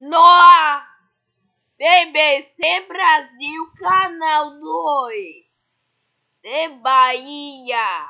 No BBC Brasil, canal 2 de Bahia.